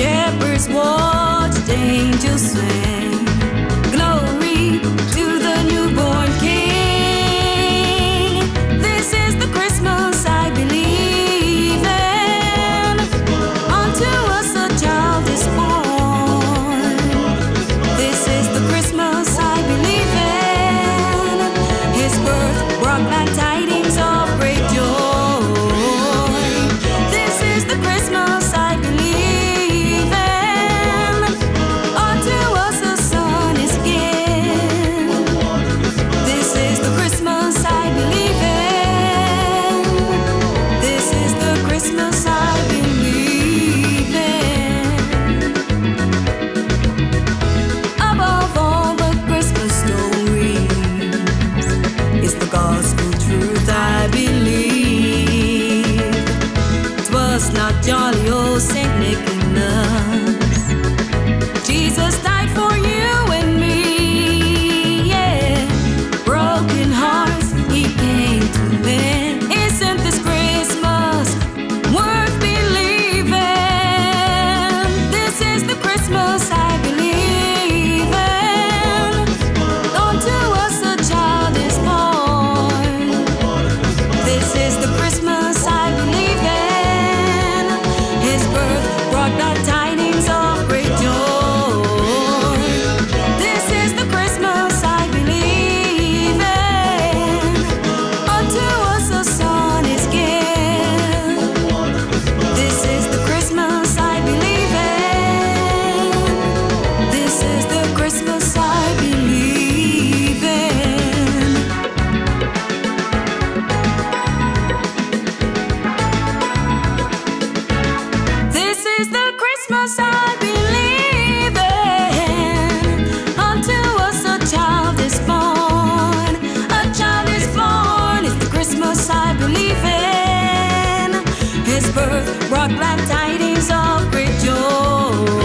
Shepherds watched angels sing. brought that time. Christmas I believe in. Unto us a child is born. A child is born. It's the Christmas I believe in. His birth brought glad tidings of great joy.